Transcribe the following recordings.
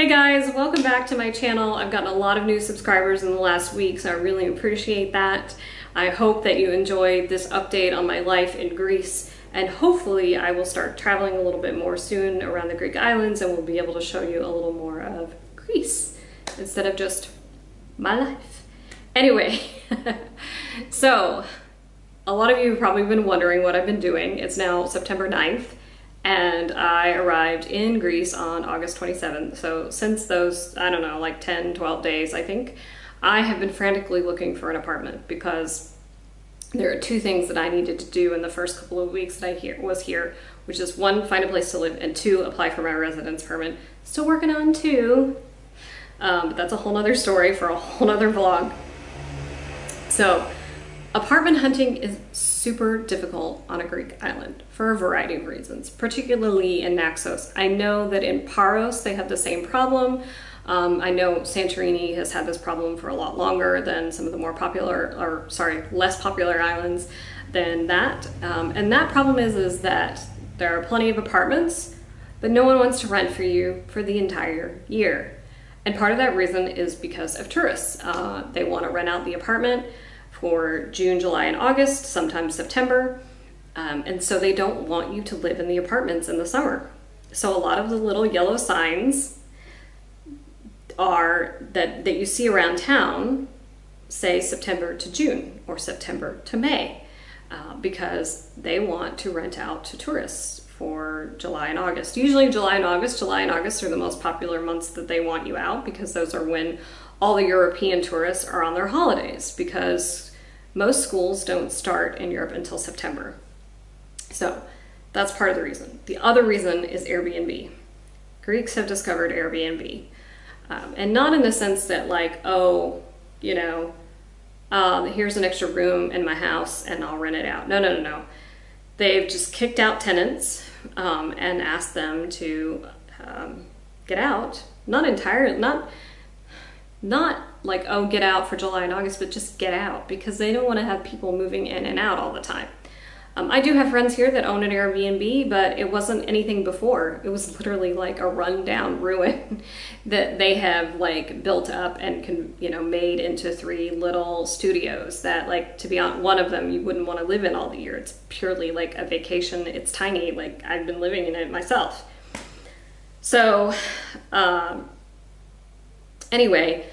Hey guys, welcome back to my channel. I've gotten a lot of new subscribers in the last week, so I really appreciate that. I hope that you enjoyed this update on my life in Greece, and hopefully I will start traveling a little bit more soon around the Greek islands and we'll be able to show you a little more of Greece instead of just my life. Anyway, so a lot of you have probably been wondering what I've been doing. It's now September 9th and I arrived in Greece on August 27th. So since those, I don't know, like 10, 12 days, I think, I have been frantically looking for an apartment because there are two things that I needed to do in the first couple of weeks that I was here, which is one, find a place to live, and two, apply for my residence permit. Still working on two, um, but that's a whole nother story for a whole nother vlog. So Apartment hunting is super difficult on a Greek island for a variety of reasons, particularly in Naxos. I know that in Paros they have the same problem. Um, I know Santorini has had this problem for a lot longer than some of the more popular, or sorry, less popular islands than that. Um, and that problem is, is that there are plenty of apartments, but no one wants to rent for you for the entire year. And part of that reason is because of tourists. Uh, they want to rent out the apartment for June, July, and August, sometimes September. Um, and so they don't want you to live in the apartments in the summer. So a lot of the little yellow signs are that, that you see around town say September to June or September to May uh, because they want to rent out to tourists for July and August. Usually July and August, July and August are the most popular months that they want you out because those are when all the European tourists are on their holidays because most schools don't start in Europe until September. So that's part of the reason. The other reason is Airbnb. Greeks have discovered Airbnb. Um, and not in the sense that, like, oh, you know, um, here's an extra room in my house and I'll rent it out. No, no, no, no. They've just kicked out tenants um, and asked them to um, get out. Not entirely, not not like, oh, get out for July and August, but just get out because they don't want to have people moving in and out all the time. Um, I do have friends here that own an Airbnb, but it wasn't anything before. It was literally like a rundown ruin that they have like built up and can, you know, made into three little studios that like, to be on one of them, you wouldn't want to live in all the year. It's purely like a vacation. It's tiny. Like I've been living in it myself. So, um, anyway,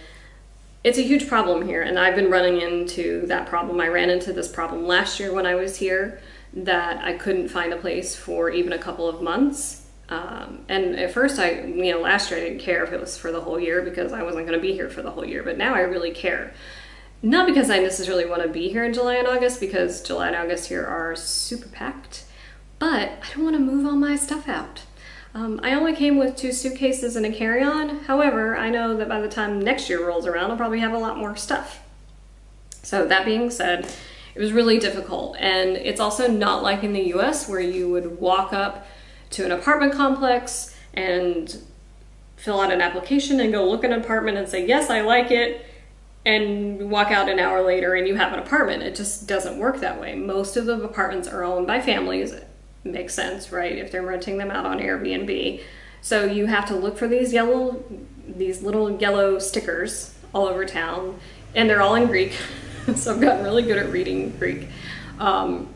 it's a huge problem here, and I've been running into that problem. I ran into this problem last year when I was here that I couldn't find a place for even a couple of months. Um, and at first, I, you know, last year I didn't care if it was for the whole year because I wasn't going to be here for the whole year, but now I really care. Not because I necessarily want to be here in July and August, because July and August here are super packed, but I don't want to move all my stuff out. Um, I only came with two suitcases and a carry-on. However, I know that by the time next year rolls around, I'll probably have a lot more stuff. So that being said, it was really difficult. And it's also not like in the US where you would walk up to an apartment complex and fill out an application and go look at an apartment and say, yes, I like it, and walk out an hour later and you have an apartment. It just doesn't work that way. Most of the apartments are owned by families makes sense, right? If they're renting them out on Airbnb. So you have to look for these yellow, these little yellow stickers all over town, and they're all in Greek. so I've gotten really good at reading Greek um,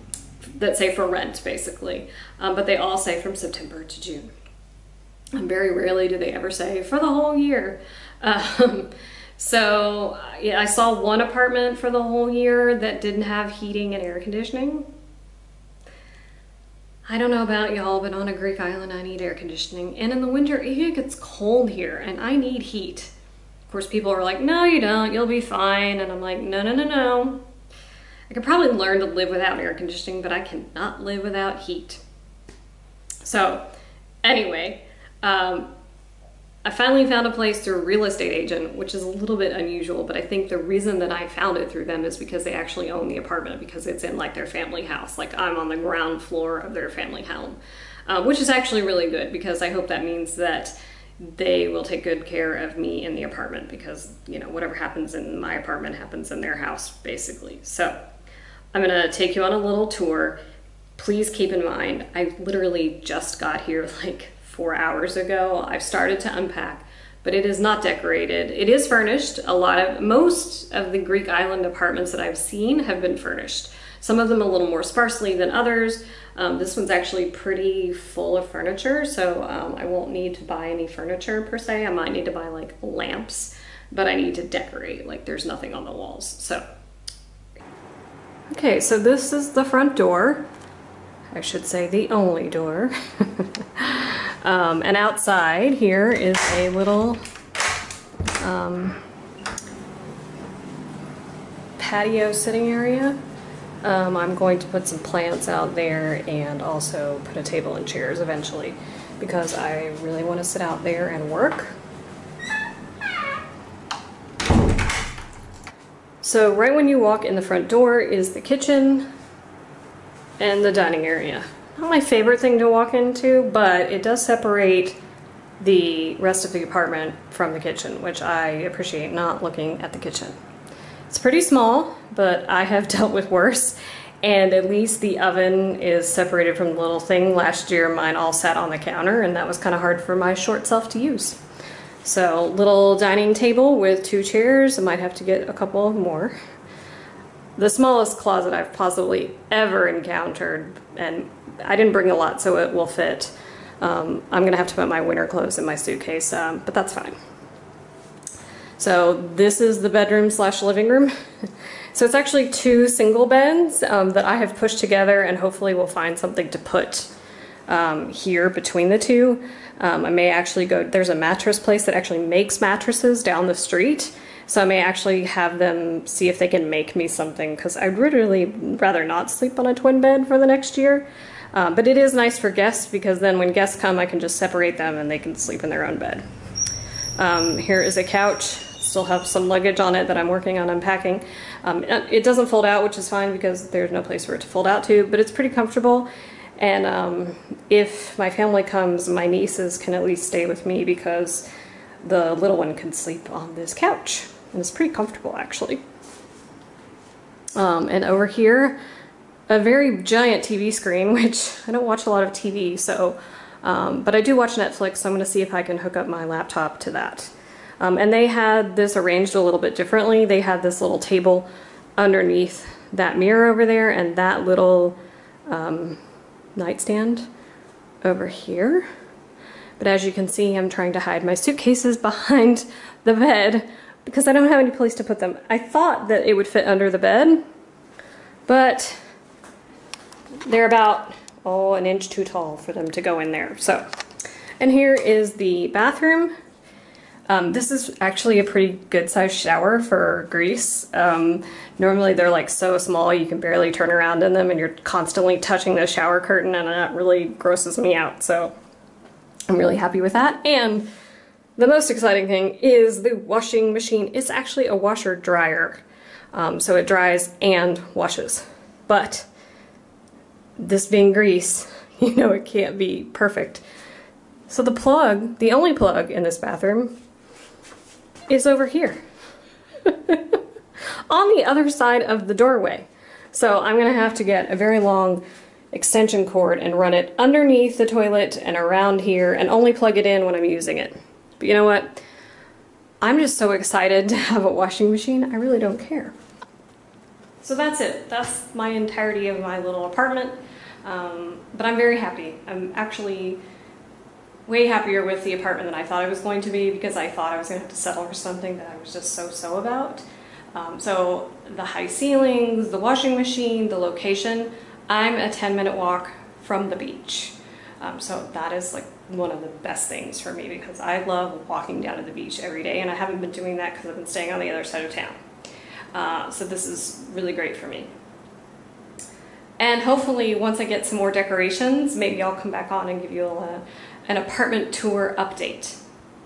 that say for rent, basically. Um, but they all say from September to June. And very rarely do they ever say for the whole year. Um, so yeah, I saw one apartment for the whole year that didn't have heating and air conditioning. I don't know about y'all, but on a Greek island, I need air conditioning. And in the winter, it gets cold here and I need heat. Of course, people are like, no, you don't, you'll be fine. And I'm like, no, no, no, no. I could probably learn to live without air conditioning, but I cannot live without heat. So anyway, um, I finally found a place through a real estate agent, which is a little bit unusual, but I think the reason that I found it through them is because they actually own the apartment because it's in like their family house. Like I'm on the ground floor of their family home, uh, which is actually really good because I hope that means that they will take good care of me in the apartment because, you know, whatever happens in my apartment happens in their house basically. So I'm gonna take you on a little tour. Please keep in mind, I literally just got here like four hours ago. I've started to unpack. but it is not decorated. It is furnished. A lot of, most of the Greek island apartments that I've seen have been furnished. Some of them a little more sparsely than others. Um, this one's actually pretty full of furniture, so um, I won't need to buy any furniture per se. I might need to buy like lamps, but I need to decorate. Like there's nothing on the walls, so. Okay, so this is the front door. I should say the only door. um, and outside here is a little um, patio sitting area. Um, I'm going to put some plants out there and also put a table and chairs eventually because I really want to sit out there and work. So right when you walk in the front door is the kitchen and the dining area. Not my favorite thing to walk into, but it does separate the rest of the apartment from the kitchen, which I appreciate not looking at the kitchen. It's pretty small, but I have dealt with worse. And at least the oven is separated from the little thing. Last year, mine all sat on the counter, and that was kind of hard for my short self to use. So, little dining table with two chairs. I might have to get a couple more. The smallest closet I've possibly ever encountered, and I didn't bring a lot, so it will fit. Um, I'm gonna have to put my winter clothes in my suitcase, um, but that's fine. So this is the bedroom slash living room. so it's actually two single beds um, that I have pushed together and hopefully we'll find something to put um, here between the two. Um, I may actually go, there's a mattress place that actually makes mattresses down the street. So I may actually have them see if they can make me something because I'd really rather not sleep on a twin bed for the next year. Uh, but it is nice for guests because then when guests come, I can just separate them and they can sleep in their own bed. Um, here is a couch still have some luggage on it that I'm working on unpacking. Um, it doesn't fold out, which is fine because there's no place for it to fold out to, but it's pretty comfortable. And um, if my family comes, my nieces can at least stay with me because the little one can sleep on this couch. And it's pretty comfortable, actually. Um, and over here, a very giant TV screen, which I don't watch a lot of TV, so, um, but I do watch Netflix, so I'm going to see if I can hook up my laptop to that. Um, and they had this arranged a little bit differently. They had this little table underneath that mirror over there and that little um, nightstand over here. But as you can see, I'm trying to hide my suitcases behind the bed because I don't have any place to put them. I thought that it would fit under the bed, but they're about, oh, an inch too tall for them to go in there. So, and here is the bathroom. Um, this is actually a pretty good sized shower for Greece. Um, normally they're like so small you can barely turn around in them and you're constantly touching the shower curtain and that really grosses me out. So I'm really happy with that. And the most exciting thing is the washing machine. It's actually a washer dryer. Um, so it dries and washes. But this being Greece, you know it can't be perfect. So the plug, the only plug in this bathroom is over here on the other side of the doorway. So I'm gonna have to get a very long extension cord and run it underneath the toilet and around here and only plug it in when I'm using it. But you know what? I'm just so excited to have a washing machine, I really don't care. So that's it. That's my entirety of my little apartment. Um, but I'm very happy. I'm actually way happier with the apartment than I thought I was going to be because I thought I was going to have to settle for something that I was just so-so about. Um, so the high ceilings, the washing machine, the location, I'm a 10 minute walk from the beach. Um, so that is like one of the best things for me because I love walking down to the beach every day and I haven't been doing that because I've been staying on the other side of town. Uh, so this is really great for me. And hopefully once I get some more decorations, maybe I'll come back on and give you a, an apartment tour update.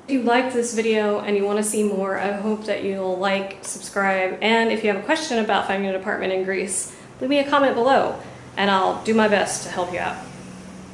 If you liked this video and you want to see more, I hope that you'll like, subscribe, and if you have a question about finding an apartment in Greece, leave me a comment below and I'll do my best to help you out.